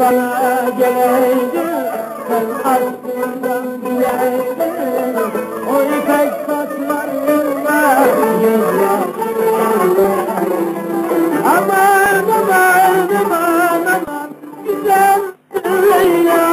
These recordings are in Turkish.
bana geleydi Sen aşkından bileydin O ipek saçlarında yıllar Aman aman aman aman Güzel Leyla.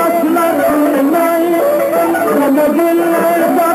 I'm not gonna lie,